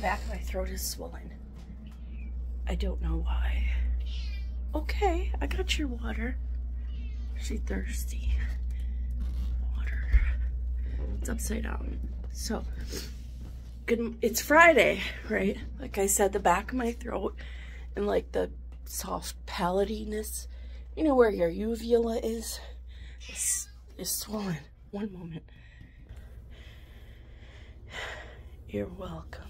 back of my throat is swollen. I don't know why. Okay, I got your water. She thirsty. Water. It's upside down. So, good. It's Friday, right? Like I said, the back of my throat and like the soft palatiness, you know where your uvula is, is, is swollen. One moment. You're welcome.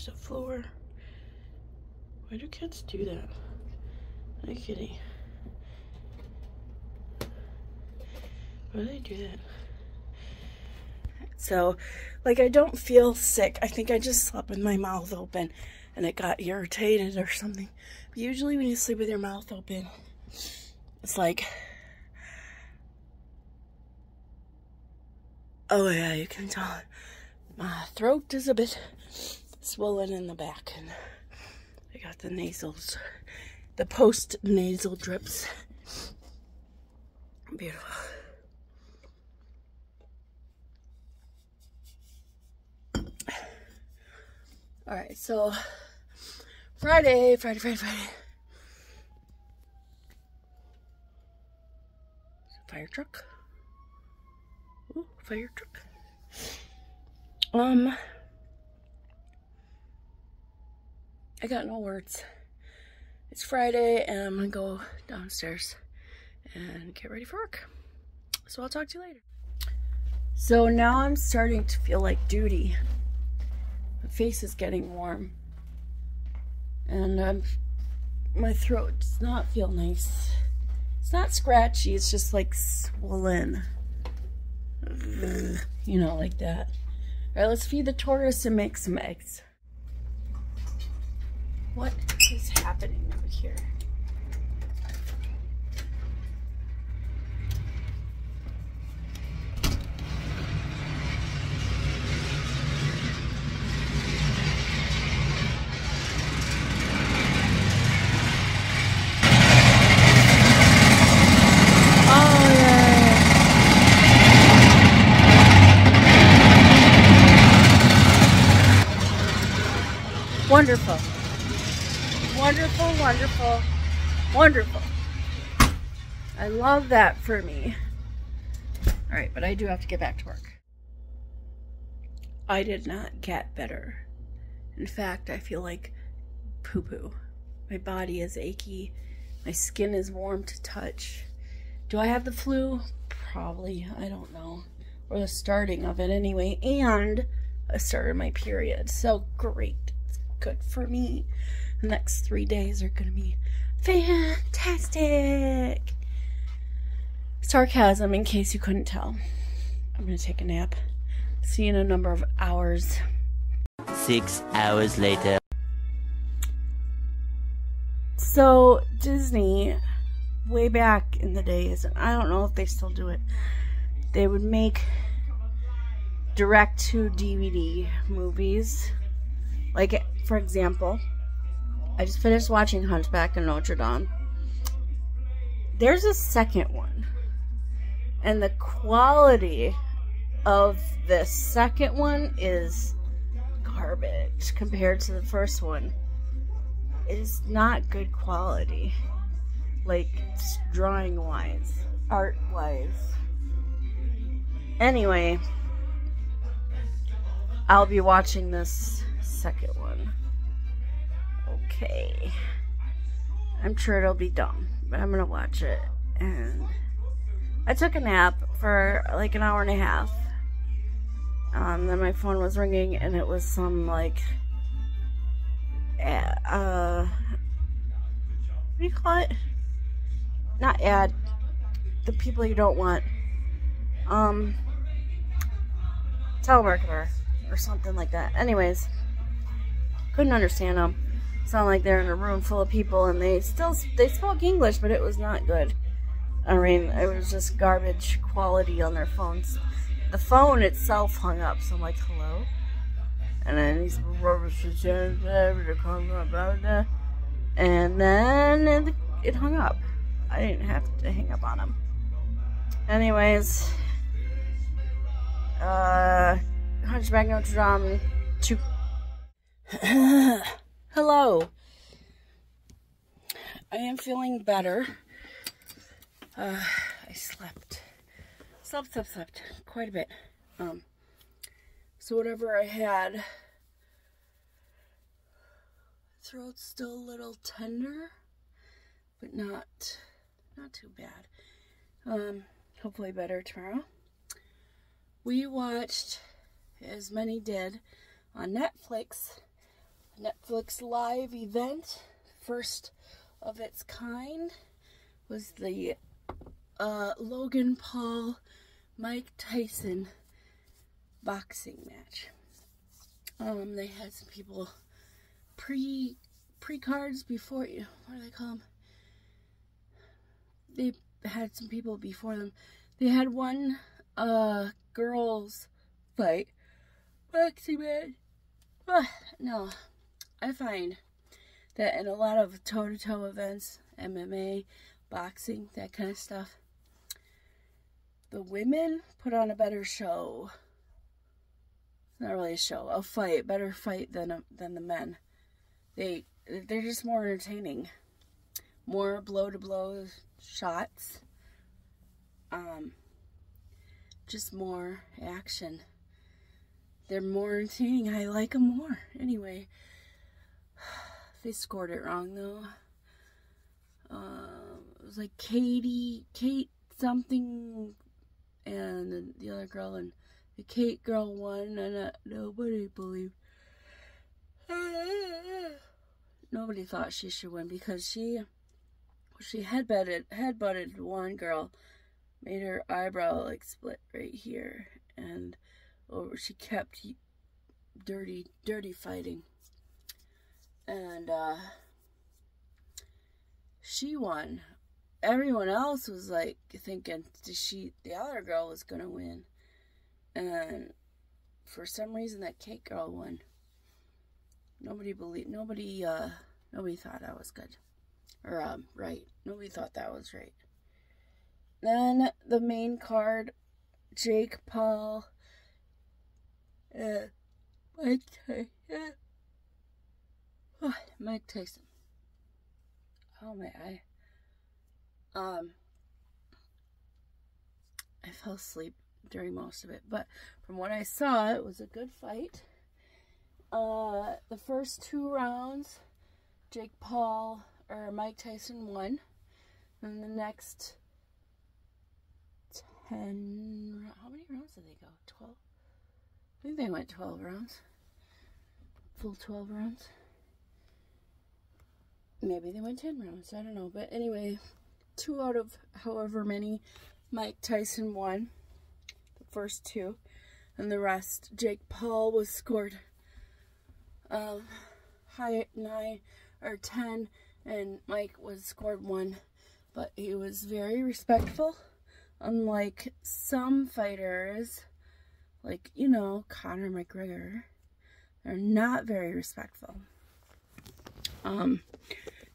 Scratch the floor. Why do cats do that? Hey kitty. Why do they do that? So, like, I don't feel sick. I think I just slept with my mouth open and it got irritated or something. But usually when you sleep with your mouth open, it's like, oh yeah, you can tell my throat is a bit swollen in the back and I got the nasals, the post nasal drips. Beautiful. All right, so Friday, Friday, Friday, Friday. Fire truck. Ooh, fire truck. Um, I got no words. It's Friday, and I'm gonna go downstairs and get ready for work. So I'll talk to you later. So now I'm starting to feel like duty My face is getting warm. And my throat does not feel nice. It's not scratchy, it's just like swollen. You know, like that. All right, let's feed the tortoise and make some eggs. What is happening over here? Wonderful. Wonderful, wonderful, wonderful. I love that for me. All right, but I do have to get back to work. I did not get better. In fact, I feel like poo poo. My body is achy. My skin is warm to touch. Do I have the flu? Probably. I don't know. Or the starting of it anyway. And I started my period. So great good for me. The next three days are going to be fantastic. Sarcasm, in case you couldn't tell. I'm going to take a nap. See you in a number of hours. Six hours later. So, Disney, way back in the days, and I don't know if they still do it, they would make direct to DVD movies. Like for example, I just finished watching Hunchback of Notre Dame. There's a second one. And the quality of the second one is garbage compared to the first one. It is not good quality. Like, drawing wise, art wise. Anyway, I'll be watching this second one. Okay. I'm sure it'll be dumb, but I'm gonna watch it. And I took a nap for like an hour and a half. Um, then my phone was ringing, and it was some like, uh, what do you call it? Not ad. The people you don't want. Um, telemarketer or something like that. Anyways, couldn't understand them sound like they're in a room full of people and they still they spoke English, but it was not good. I mean, it was just garbage quality on their phones. The phone itself hung up, so I'm like, hello? And then he's and then it, hung up. I didn't have two hang up on him. Anyways, uh, Hunchback Notre Dame to. Hello. I am feeling better. Uh, I slept. Slept, slept, slept quite a bit. Um, so whatever I had, throat's still a little tender, but not, not too bad. Um, hopefully better tomorrow. We watched, as many did, on Netflix, Netflix live event, first of its kind, was the uh, Logan Paul Mike Tyson boxing match. Um, they had some people pre pre cards before you. What do they call them? They had some people before them. They had one uh girls fight boxing match. Uh, no, I find that in a lot of toe to toe events, MMA, boxing, that kind of stuff, the women put on a better show. It's Not really a show, a fight, better fight than a, than the men. They they're just more entertaining, more blow to blow shots. Um, just more action. They're more entertaining. I like them more. Anyway, they scored it wrong though. Uh, it was like Katie, Kate something and the other girl and the Kate girl won and uh, nobody believed nobody thought she should win because she she headbutted headbutted one girl made her eyebrow like split right here and over she kept dirty dirty fighting and uh she won. Everyone else was like thinking she the other girl was gonna win. And for some reason that cake girl won. Nobody believed nobody uh nobody thought that was good. Or um right. Nobody thought that was right. Then the main card jake paul. Uh mike tyson oh, mike tyson oh my eye um, I fell asleep during most of it, but from what I saw, it was a good fight. Uh, the first two rounds, Jake Paul or Mike Tyson won. And the next 10, how many rounds did they go? 12? I think they went 12 rounds. Full 12 rounds. Maybe they went 10 rounds. I don't know. But anyway, two out of however many Mike Tyson won. The first two. And the rest, Jake Paul was scored um, high nine or ten, and Mike was scored one. But he was very respectful, unlike some fighters, like, you know, Conor McGregor, they're not very respectful. Um,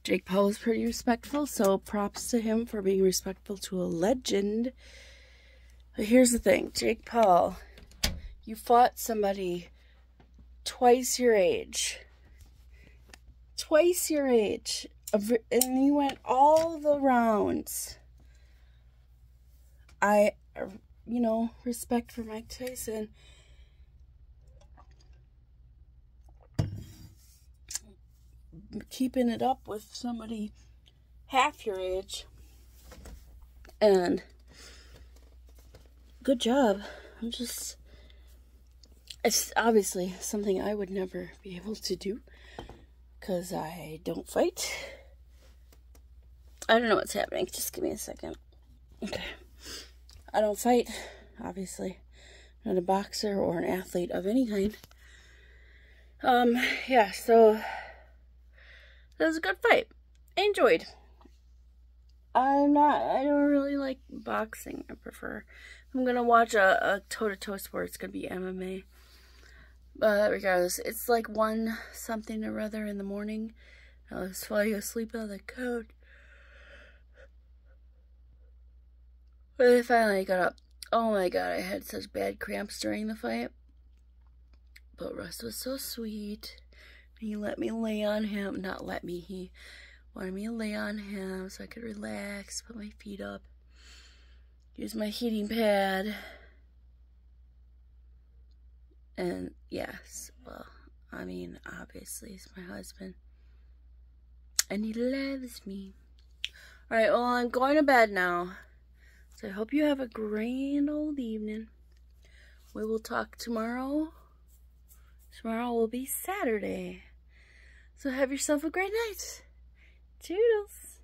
Jake Paul was pretty respectful, so props to him for being respectful to a legend. But here's the thing, Jake Paul, you fought somebody twice your age. Twice your age. And you went all the rounds. I, you know, respect for Mike Tyson. Keeping it up with somebody half your age. And good job. I'm just it's obviously something I would never be able to do because I don't fight. I don't know what's happening. Just give me a second. Okay. I don't fight, obviously. I'm not a boxer or an athlete of any kind. Um, yeah, so that was a good fight. I enjoyed. I'm not, I don't really like boxing. I prefer, I'm going to watch a, toe-to-toe sport. It's going to be MMA. But regardless, it's like one something or other in the morning. I was falling asleep on the couch. But I finally got up. Oh my god, I had such bad cramps during the fight. But Russ was so sweet. He let me lay on him. Not let me, he wanted me to lay on him so I could relax, put my feet up, use my heating pad. And yes, well, I mean, obviously, he's my husband. And he loves me. Alright, well, I'm going to bed now. So I hope you have a grand old evening. We will talk tomorrow. Tomorrow will be Saturday. So have yourself a great night. Toodles.